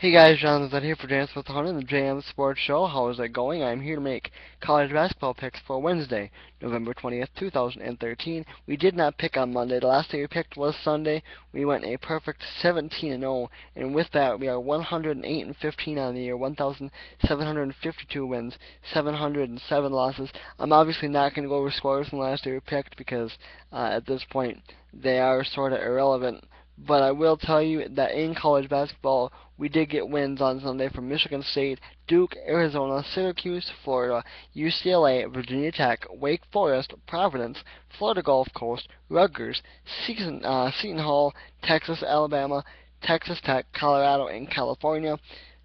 Hey guys, Jonathan here for Dance with the Hunter, the JM Sports Show. How is it going? I'm here to make college basketball picks for Wednesday, November 20th, 2013. We did not pick on Monday. The last day we picked was Sunday. We went a perfect 17 and 0, and with that we are 108 and 15 on the year, 1,752 wins, 707 losses. I'm obviously not going to go over scores from the last day we picked because uh, at this point they are sort of irrelevant. But I will tell you that in college basketball, we did get wins on Sunday from Michigan State, Duke, Arizona, Syracuse, Florida, UCLA, Virginia Tech, Wake Forest, Providence, Florida Gulf Coast, Rutgers, Seton, uh, Seton Hall, Texas, Alabama, Texas Tech, Colorado, and California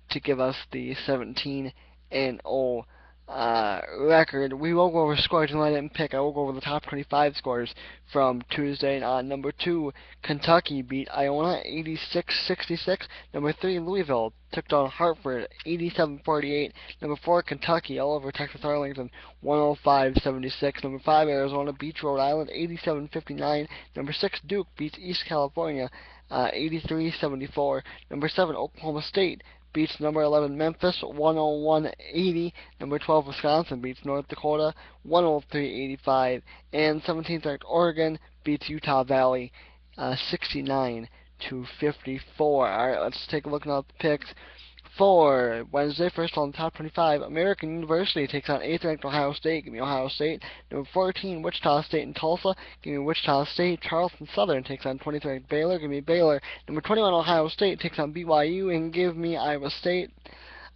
to give us the 17 and 0 uh, record. We will go over scores and let didn't pick. I will go over the top 25 scores from Tuesday. Uh, number 2, Kentucky beat Iona 86-66. Number 3, Louisville took down Hartford 87-48. Number 4, Kentucky all over Texas Arlington 105-76. Number 5, Arizona beats Rhode Island 87-59. Number 6, Duke beats East Carolina uh, 83-74. Number 7, Oklahoma State beats number 11 Memphis 101-80. Number 12 Wisconsin beats North Dakota 103-85. And 17th ranked Oregon beats Utah Valley uh, 69 to 54. All right, let's take a look at the picks for Wednesday, first on the top 25, American University takes on 8th ranked Ohio State. Give me Ohio State. Number 14, Wichita State and Tulsa. Give me Wichita State. Charleston Southern takes on 23rd ranked Baylor. Give me Baylor. Number 21, Ohio State takes on BYU. And give me Iowa State.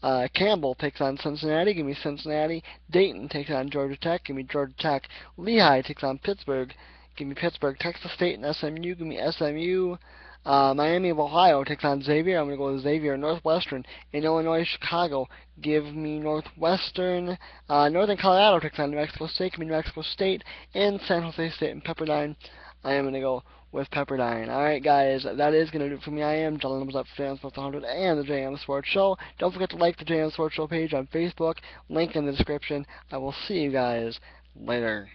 Uh, Campbell takes on Cincinnati. Give me Cincinnati. Dayton takes on Georgia Tech. Give me Georgia Tech. Lehigh takes on Pittsburgh. Give me Pittsburgh. Texas State and SMU. Give me SMU. Uh, Miami of Ohio takes on Xavier. I'm going to go with Xavier. Northwestern in Illinois, Chicago. Give me Northwestern. Uh, Northern Colorado takes on New Mexico State. Give me New Mexico State. And San Jose State and Pepperdine. I am going to go with Pepperdine. Alright, guys, that is going to do it for me. I am John Numbers Up for Fans 100 and the JM Sports Show. Don't forget to like the JM Sports Show page on Facebook. Link in the description. I will see you guys later.